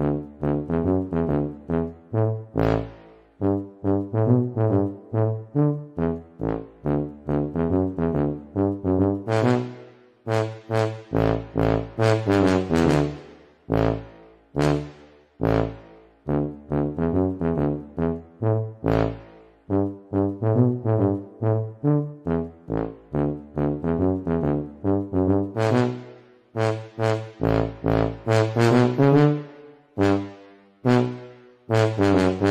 Mm-hmm. Mm-hmm.